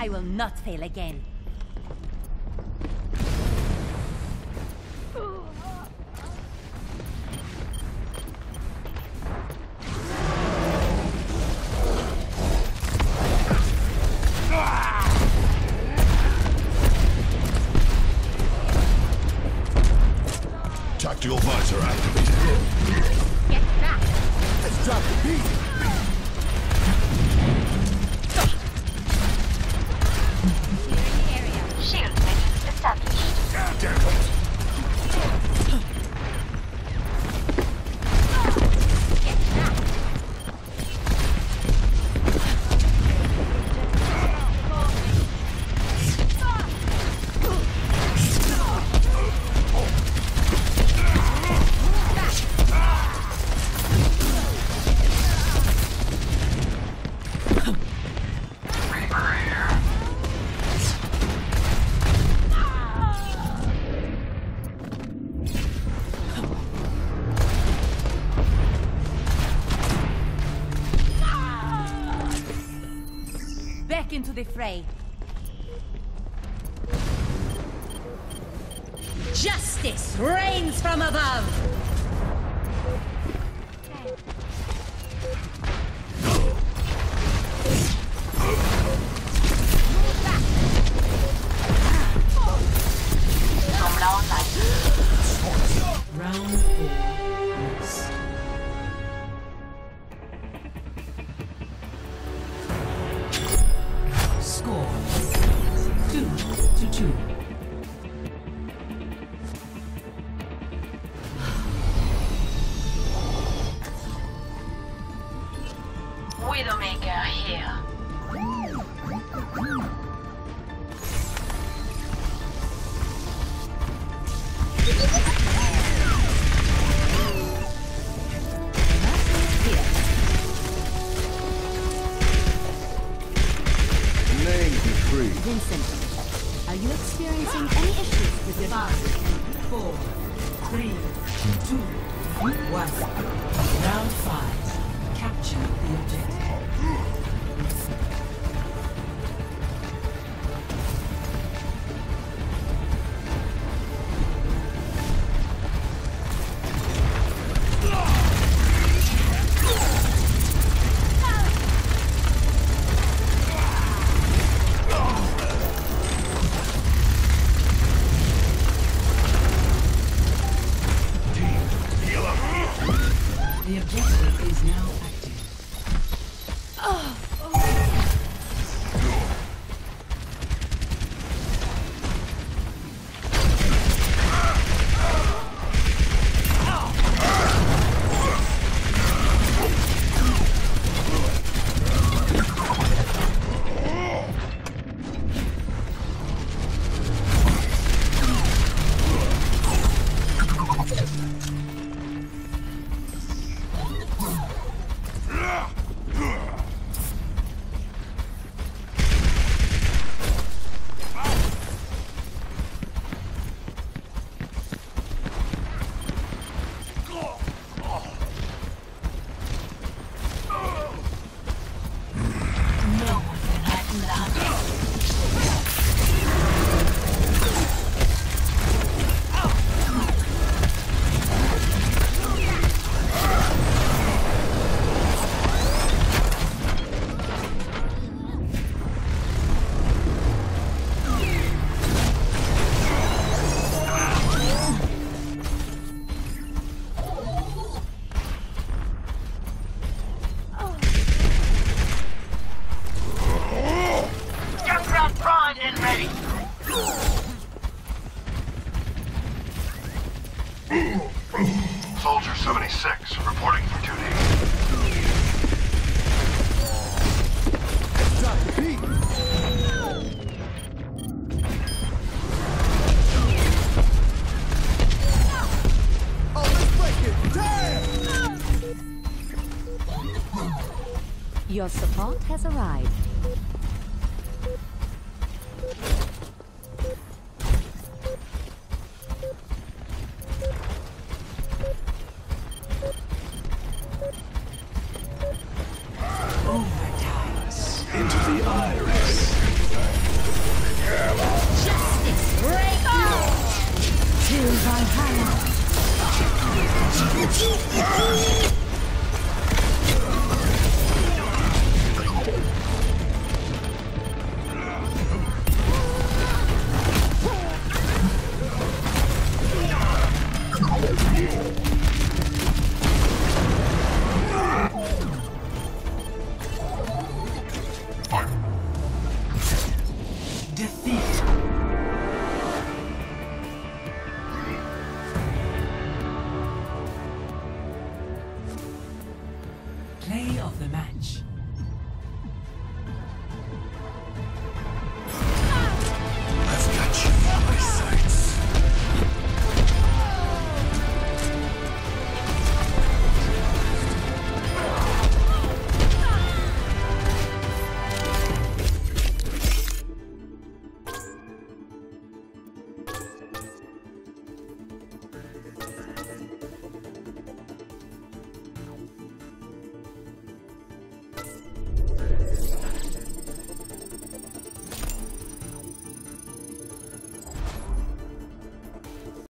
I will not fail again. Back into the fray. Justice rains from above! Score two to two. Are you experiencing any issues with your Five, four, three, two, one. Round five. Capture the objective. The objective is now active. No Soldier 76, reporting for duty. Your support has arrived. Defeat.